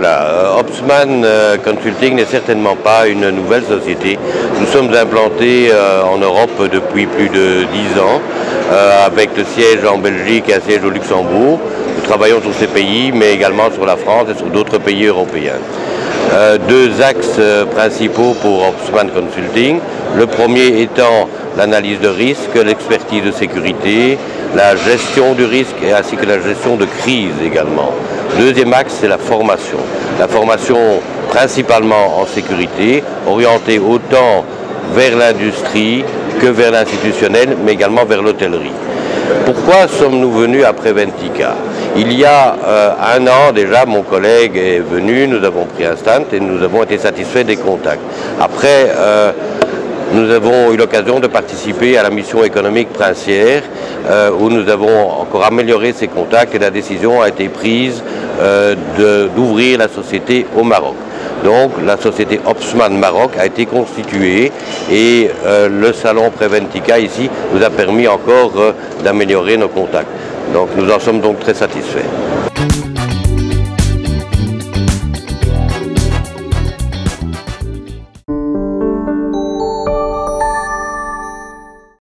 Opsman euh, Consulting n'est certainement pas une nouvelle société. Nous sommes implantés euh, en Europe depuis plus de 10 ans, euh, avec le siège en Belgique et un siège au Luxembourg. Nous travaillons sur ces pays, mais également sur la France et sur d'autres pays européens. deux axes principaux pour Opsman Consulting. Le premier étant l'analyse de risque, l'expertise de sécurité, la gestion du risque ainsi que la gestion de crise également. Deuxième axe, c'est la formation. La formation principalement en sécurité, orientée autant vers l'industrie que vers l'institutionnel, mais également vers l'hôtellerie. Pourquoi sommes-nous venus après Ventica? Il y a euh, un an déjà, mon collègue est venu, nous avons pris un stand et nous avons été satisfaits des contacts. Après, euh, nous avons eu l'occasion de participer à la mission économique princière euh, où nous avons encore amélioré ces contacts et la décision a été prise d'ouvrir la société au Maroc. Donc la société Opsman Maroc a été constituée et euh, le salon Preventica ici nous a permis encore d'améliorer nos contacts. Donc nous en sommes donc très satisfaits.